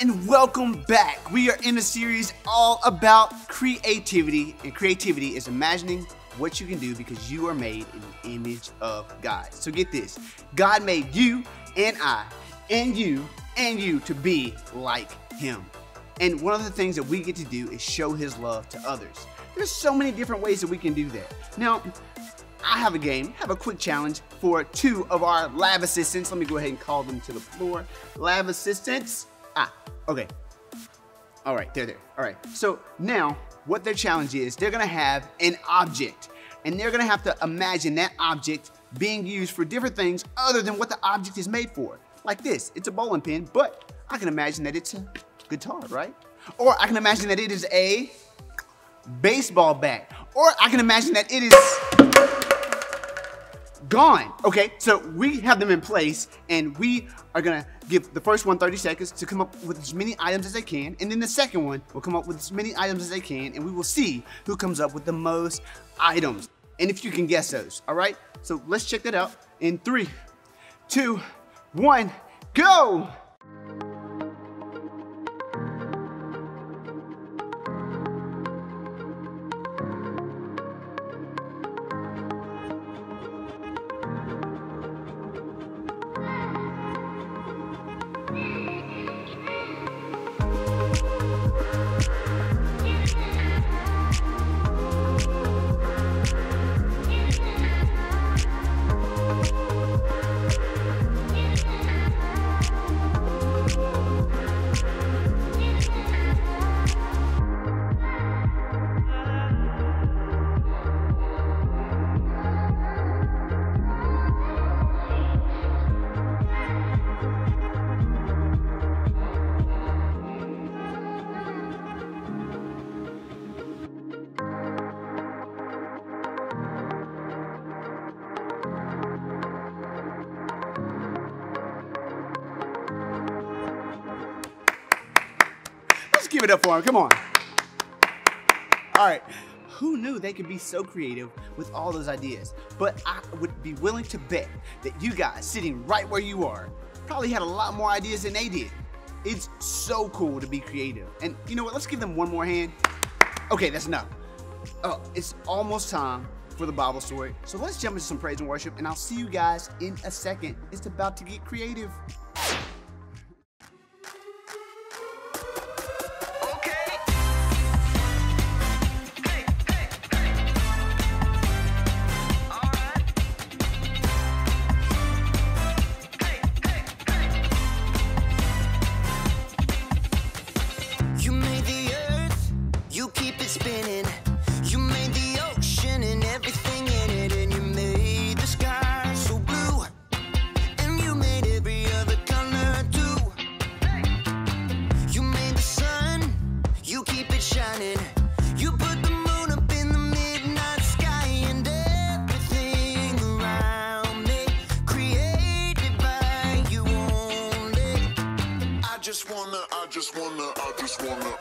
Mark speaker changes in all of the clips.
Speaker 1: and welcome back. We are in a series all about creativity, and creativity is imagining what you can do because you are made in the image of God. So get this God made you and I, and you and you to be like Him. And one of the things that we get to do is show His love to others. There's so many different ways that we can do that. Now, I have a game, have a quick challenge for two of our lab assistants. Let me go ahead and call them to the floor. Lab assistants. Ah, okay. All right, they're there. All right. So now what their challenge is, they're gonna have an object and they're gonna have to imagine that object being used for different things other than what the object is made for. Like this, it's a bowling pin, but I can imagine that it's a guitar, right? Or I can imagine that it is a baseball bat. Or I can imagine that it is gone. Okay, so we have them in place and we are gonna give the first one 30 seconds to come up with as many items as they can. And then the second one will come up with as many items as they can and we will see who comes up with the most items. And if you can guess those, all right? So let's check that out in three, two, one, go! It up for him. Come on. All right. Who knew they could be so creative with all those ideas? But I would be willing to bet that you guys sitting right where you are probably had a lot more ideas than they did. It's so cool to be creative. And you know what? Let's give them one more hand. Okay, that's enough. Oh, it's almost time for the Bible story. So let's jump into some praise and worship, and I'll see you guys in a second. It's about to get creative.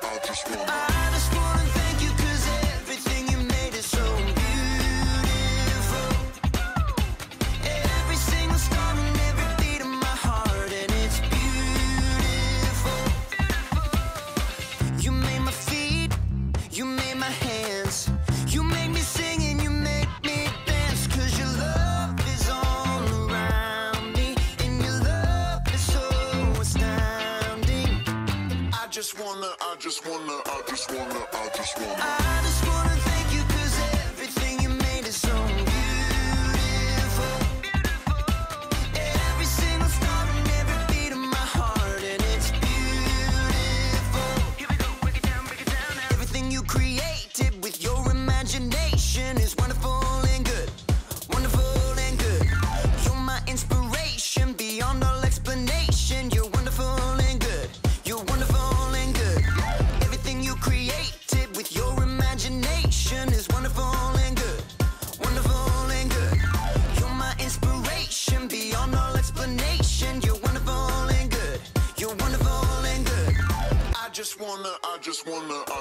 Speaker 2: Just wanna,
Speaker 3: thank you. Everything you made is so beautiful. Every single stone and every beat in my heart, and it's beautiful. You made my feet, you made my hands, you make me sing and you make me dance. Your love is all around me, and your love is so astounding.
Speaker 2: I just wanna. I just wanna
Speaker 3: thank you 'cause everything
Speaker 2: just wanna,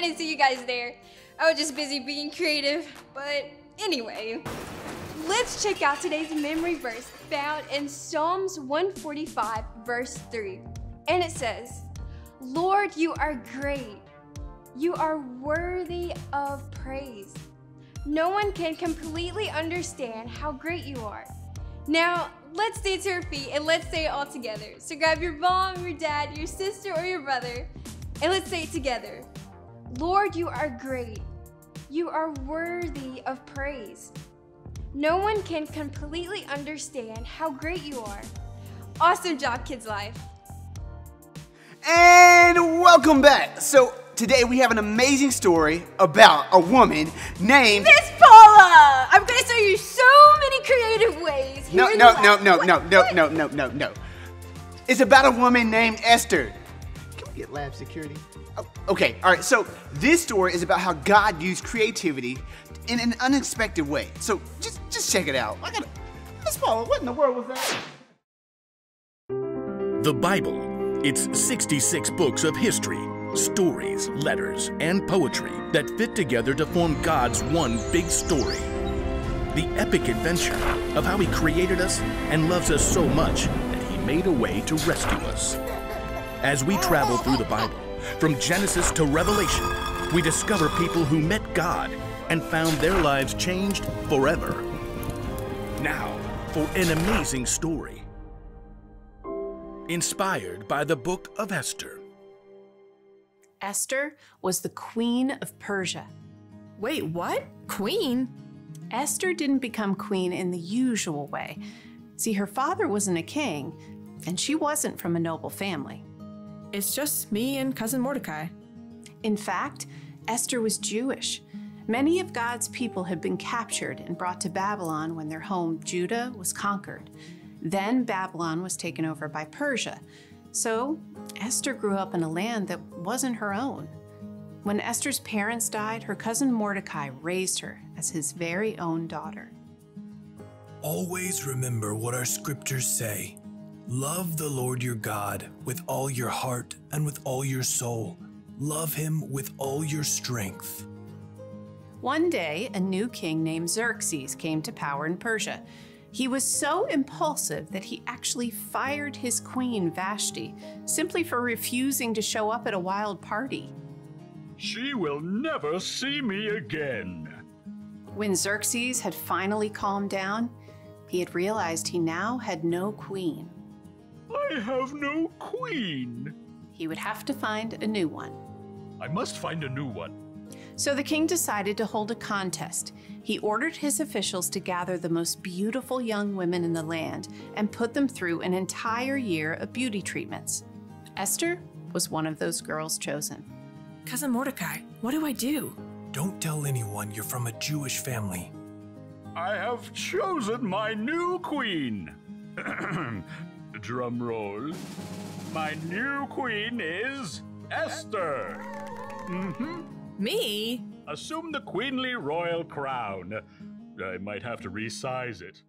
Speaker 2: I,
Speaker 4: didn't see you guys there. I was just busy being creative. But anyway, let's check out today's memory verse found in Psalms 145, verse 3. And it says, Lord, you are great. You are worthy of praise. No one can completely understand how great you are. Now, let's stand to our feet and let's say it all together. So grab your mom, your dad, your sister, or your brother, and let's say it together. Lord, you are great. You are worthy of praise. No one can completely understand how great you are. Awesome job, Kids Life.
Speaker 1: And welcome back. So today we have an amazing story about a woman named.
Speaker 4: Miss Paula! I'm gonna show you so many creative ways.
Speaker 1: No, no, no, no, no, no, no, no, no, no. It's about a woman named Esther. Can we get lab security? Oh, okay, all right. So this story is about how God used creativity in an unexpected way. So just, just check it out. I gotta, Miss Paula, what in the world was that?
Speaker 5: The Bible. It's 66 books of history, stories, letters, and poetry that fit together to form God's one big story. The epic adventure of how He created us and loves us so much that He made a way to rescue us. As we travel through the Bible, from Genesis to Revelation, we discover people who met God and found their lives changed forever. Now, for an amazing story inspired by the Book of Esther.
Speaker 6: Esther was the queen of Persia.
Speaker 7: Wait, what? Queen?
Speaker 6: Esther didn't become queen in the usual way. See, her father wasn't a king, and she wasn't from a noble family.
Speaker 7: It's just me and cousin Mordecai.
Speaker 6: In fact, Esther was Jewish. Many of God's people had been captured and brought to Babylon when their home, Judah, was conquered. Then Babylon was taken over by Persia. So Esther grew up in a land that wasn't her own. When Esther's parents died, her cousin Mordecai raised her as his very own daughter.
Speaker 8: Always remember what our scriptures say. Love the Lord your God with all your heart and with all your soul. Love him with all your strength.
Speaker 6: One day, a new king named Xerxes came to power in Persia. He was so impulsive that he actually fired his queen Vashti simply for refusing to show up at a wild party.
Speaker 9: She will never see me again.
Speaker 6: When Xerxes had finally calmed down, he had realized he now had no queen.
Speaker 9: I have no queen.
Speaker 6: He would have to find a new one.
Speaker 9: I must find a new one.
Speaker 6: So the king decided to hold a contest. He ordered his officials to gather the most beautiful young women in the land and put them through an entire year of beauty treatments. Esther was one of those girls chosen.
Speaker 7: Cousin Mordecai, what do I do?
Speaker 8: Don't tell anyone you're from a Jewish family.
Speaker 9: I have chosen my new queen. Drum roll. My new queen is Esther. Mm-hmm.
Speaker 7: Me?
Speaker 9: Assume the queenly royal crown. I might have to resize it.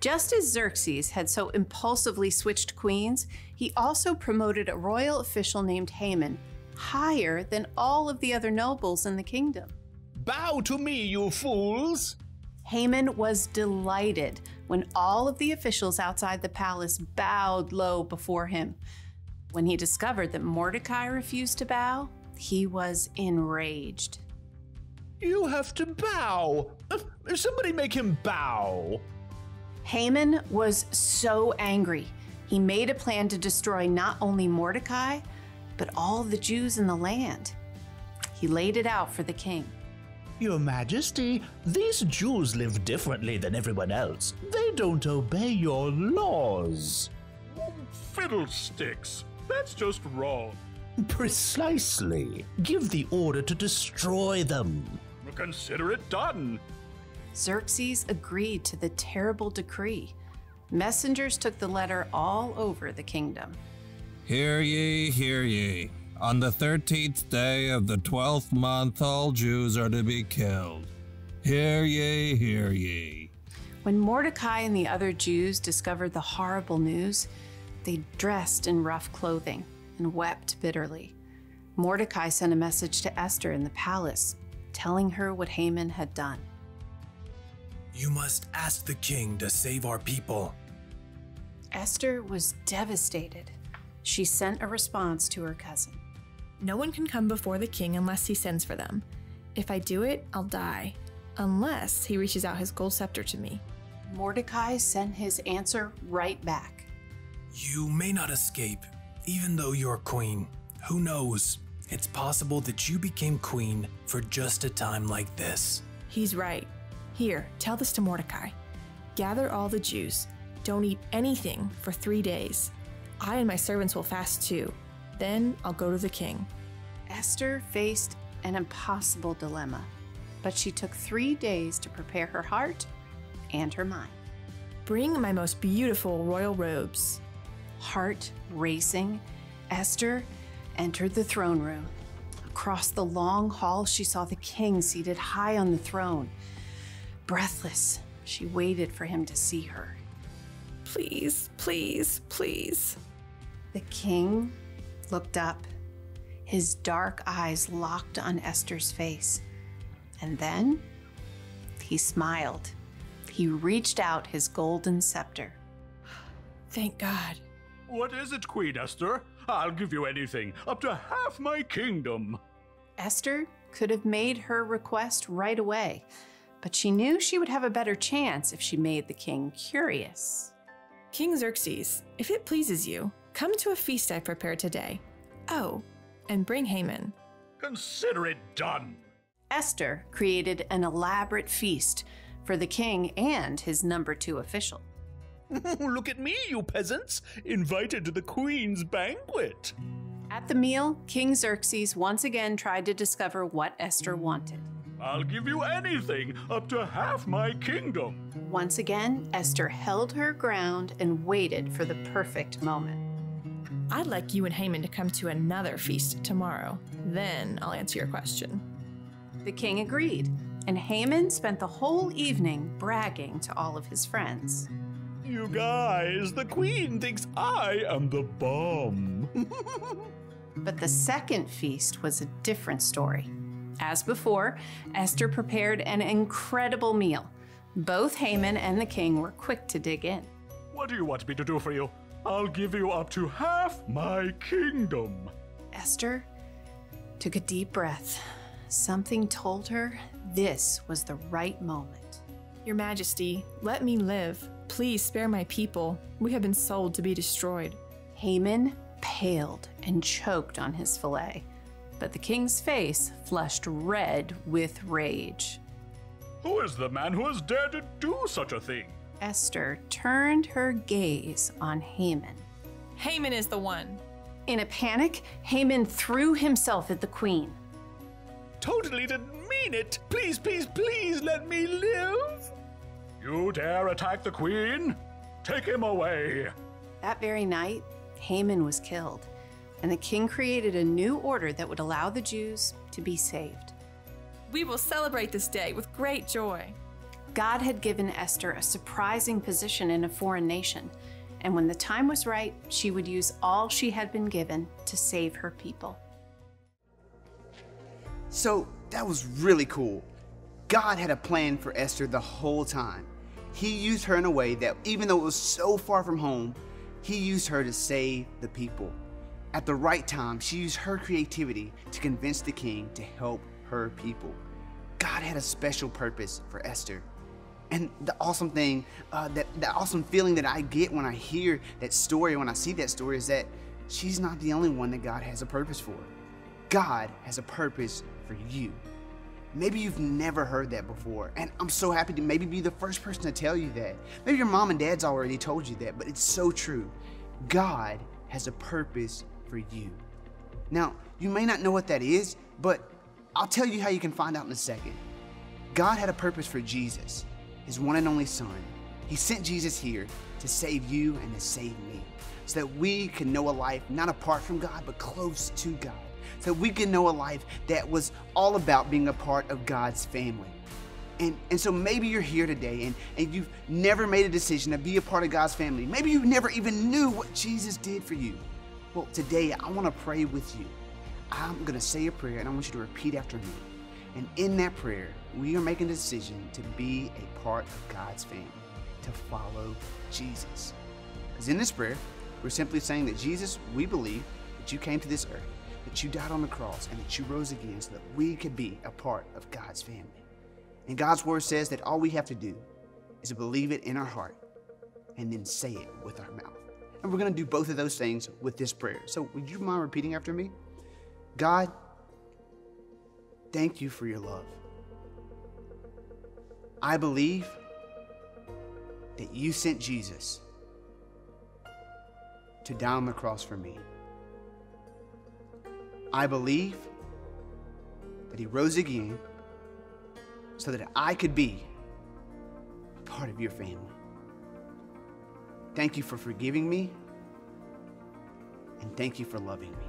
Speaker 6: Just as Xerxes had so impulsively switched queens, he also promoted a royal official named Haman higher than all of the other nobles in the kingdom.
Speaker 9: Bow to me, you fools!
Speaker 6: Haman was delighted when all of the officials outside the palace bowed low before him. When he discovered that Mordecai refused to bow, he was enraged.
Speaker 9: You have to bow. Somebody make him bow.
Speaker 6: Haman was so angry. He made a plan to destroy not only Mordecai, but all the Jews in the land. He laid it out for the king.
Speaker 10: Your Majesty, these Jews live differently than everyone else. They don't obey your laws.
Speaker 9: Fiddlesticks. That's just wrong.
Speaker 10: Precisely. Give the order to destroy them.
Speaker 9: Consider it done.
Speaker 6: Xerxes agreed to the terrible decree. Messengers took the letter all over the kingdom.
Speaker 11: Hear ye, hear ye. On the thirteenth day of the twelfth month, all Jews are to be killed. Hear ye, hear ye.
Speaker 6: When Mordecai and the other Jews discovered the horrible news, they dressed in rough clothing and wept bitterly. Mordecai sent a message to Esther in the palace, telling her what Haman had done.
Speaker 8: You must ask the king to save our people.
Speaker 6: Esther was devastated. She sent a response to her cousin.
Speaker 7: No one can come before the king unless he sends for them. If I do it, I'll die. Unless he reaches out his gold scepter to me.
Speaker 6: Mordecai sent his answer right back.
Speaker 8: You may not escape, even though you're queen. Who knows? It's possible that you became queen for just a time like this.
Speaker 7: He's right. Here, tell this to Mordecai. Gather all the Jews. Don't eat anything for three days. I and my servants will fast too. Then I'll go to the king.
Speaker 6: Esther faced an impossible dilemma, but she took three days to prepare her heart and her mind.
Speaker 7: Bring my most beautiful royal robes.
Speaker 6: Heart racing, Esther entered the throne room. Across the long hall, she saw the king seated high on the throne. Breathless, she waited for him to see her.
Speaker 7: Please, please, please.
Speaker 6: The king looked up, his dark eyes locked on Esther's face. And then he smiled. He reached out his golden scepter.
Speaker 7: Thank God.
Speaker 9: What is it, Queen Esther? I'll give you anything, up to half my kingdom.
Speaker 6: Esther could have made her request right away, but she knew she would have a better chance if she made the king curious.
Speaker 7: King Xerxes, if it pleases you, come to a feast I prepared today. Oh, and bring Haman.
Speaker 9: Consider it done.
Speaker 6: Esther created an elaborate feast for the king and his number two official.
Speaker 10: Look at me, you peasants, invited to the queen's banquet.
Speaker 6: At the meal, King Xerxes once again tried to discover what Esther wanted.
Speaker 9: I'll give you anything, up to half my kingdom.
Speaker 6: Once again, Esther held her ground and waited for the perfect moment.
Speaker 7: I'd like you and Haman to come to another feast tomorrow. Then I'll answer your question.
Speaker 6: The king agreed, and Haman spent the whole evening bragging to all of his friends.
Speaker 10: You guys, the queen thinks I am the bomb.
Speaker 6: But the second feast was a different story. As before, Esther prepared an incredible meal. Both Haman and the king were quick to dig in.
Speaker 9: What do you want me to do for you? I'll give you up to half my kingdom.
Speaker 6: Esther took a deep breath. Something told her this was the right moment.
Speaker 7: Your Majesty, let me live. Please spare my people. We have been sold to be destroyed.
Speaker 6: Haman paled and choked on his fillet, but the king's face flushed red with rage.
Speaker 9: Who is the man who has dared to do such a thing?
Speaker 6: Esther turned her gaze on Haman.
Speaker 7: Haman is the one.
Speaker 6: In a panic, Haman threw himself at the queen.
Speaker 10: Totally didn't mean it. Please, please, please let me live.
Speaker 9: You dare attack the queen? Take him away.
Speaker 6: That very night, Haman was killed, and the king created a new order that would allow the Jews to be saved.
Speaker 7: We will celebrate this day with great joy.
Speaker 6: God had given Esther a surprising position in a foreign nation, and when the time was right, she would use all she had been given to save her people.
Speaker 1: So that was really cool. God had a plan for Esther the whole time. He used her in a way that, even though it was so far from home, he used her to save the people. At the right time, she used her creativity to convince the king to help her people. God had a special purpose for Esther. And the awesome thing, uh, that the awesome feeling that I get when I hear that story, when I see that story, is that she's not the only one that God has a purpose for. God has a purpose for you. Maybe you've never heard that before, and I'm so happy to maybe be the first person to tell you that. Maybe your mom and dad's already told you that, but it's so true. God has a purpose for you. Now, you may not know what that is, but I'll tell you how you can find out in a second. God had a purpose for Jesus, his one and only Son. He sent Jesus here to save you and to save me, so that we can know a life not apart from God, but close to God so that we can know a life that was all about being a part of God's family. And, and so maybe you're here today and, and you've never made a decision to be a part of God's family. Maybe you never even knew what Jesus did for you. Well, today I want to pray with you. I'm going to say a prayer and I want you to repeat after me. And in that prayer, we are making a decision to be a part of God's family, to follow Jesus. Because in this prayer, we're simply saying that Jesus, we believe that you came to this earth, that you died on the cross, and that you rose again so that we could be a part of God's family. And God's word says that all we have to do is to believe it in our heart and then say it with our mouth. And we're going to do both of those things with this prayer. So, would you mind repeating after me? God, thank you for your love. I believe that you sent Jesus to die on the cross for me. I believe that he rose again so that I could be a part of your family. Thank you for forgiving me and thank you for loving me.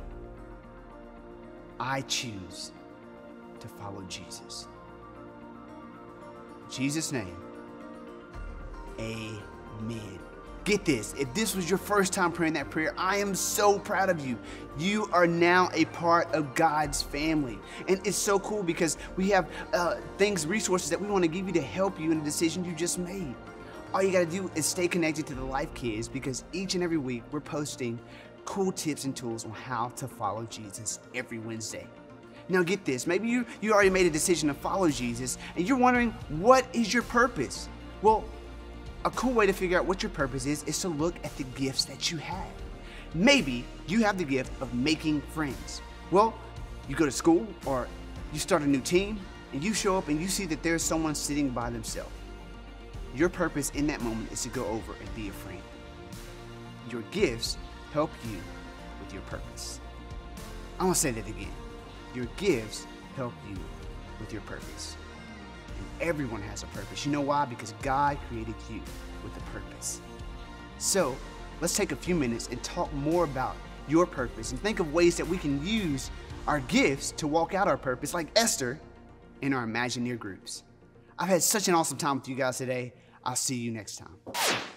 Speaker 1: I choose to follow Jesus. In Jesus' name, amen. Get this, if this was your first time praying that prayer, I am so proud of you. You are now a part of God's family. And it's so cool because we have uh, things, resources that we want to give you to help you in the decision you just made. All you got to do is stay connected to the Life Kids because each and every week we're posting cool tips and tools on how to follow Jesus every Wednesday. Now get this, maybe you, you already made a decision to follow Jesus and you're wondering, what is your purpose? Well, a cool way to figure out what your purpose is is to look at the gifts that you have. Maybe you have the gift of making friends. Well, you go to school or you start a new team and you show up and you see that there's someone sitting by themselves. Your purpose in that moment is to go over and be a friend. Your gifts help you with your purpose. I want to say that again. Your gifts help you with your purpose. And everyone has a purpose. You know why? Because God created you with a purpose. So let's take a few minutes and talk more about your purpose and think of ways that we can use our gifts to walk out our purpose, like Esther in our Imagineer groups. I've had such an awesome time with you guys today. I'll see you next time.